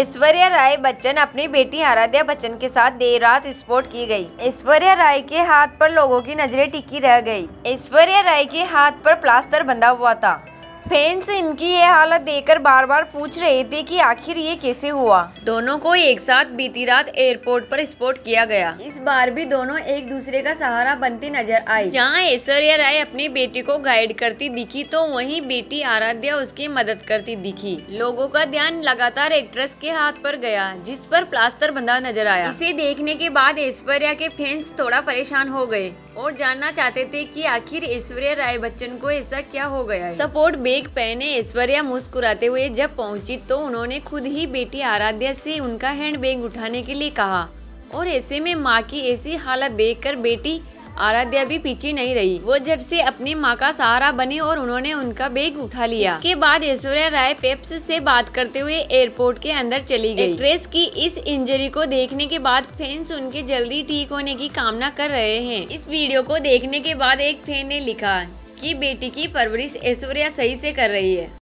ऐश्वर्या राय बच्चन अपनी बेटी आराध्या बच्चन के साथ देर रात स्पोर्ट की गई। ऐश्वर्या राय के हाथ पर लोगों की नज़रें टिकी रह गई। ऐश्वर्या राय के हाथ पर प्लास्टर बंधा हुआ था फैंस इनकी ये हालत देखकर बार बार पूछ रहे थे कि आखिर ये कैसे हुआ। दोनों को एक साथ बीती रात एयरपोर्ट पर स्पॉट किया गया। इस बार भी दोनों एक दूसरे का सहारा बनती नज़र आई जहाँ ऐश्वर्या राय अपनी बेटी को गाइड करती दिखी तो वहीं बेटी आराध्या उसकी मदद करती दिखी। लोगों का ध्यान लगातार एक्ट्रेस के हाथ पर गया, जिस पर प्लास्टर बंधा नज़र आया। इसे देखने के बाद ऐश्वर्या के फैंस थोड़ा परेशान हो गए और जानना चाहते थे कि आखिर ऐश्वर्या राय बच्चन को ऐसा क्या हो गया है। सपोर्ट बैग पहने ऐश्वर्या मुस्कुराते हुए जब पहुँची तो उन्होंने खुद ही बेटी आराध्या से उनका हैंड बैग उठाने के लिए कहा। और ऐसे में माँ की ऐसी हालत देखकर बेटी आराध्या भी पीछे नहीं रही। वो झट से अपनी माँ का सहारा बने और उन्होंने उनका बैग उठा लिया। इसके बाद ऐश्वर्या राय पेप्स से बात करते हुए एयरपोर्ट के अंदर चली गई। एक्ट्रेस की इस इंजरी को देखने के बाद फैंस उनके जल्दी ठीक होने की कामना कर रहे हैं। इस वीडियो को देखने के बाद एक फ़ैन ने लिखा कि बेटी की परवरिश ऐश्वर्या सही से कर रही है।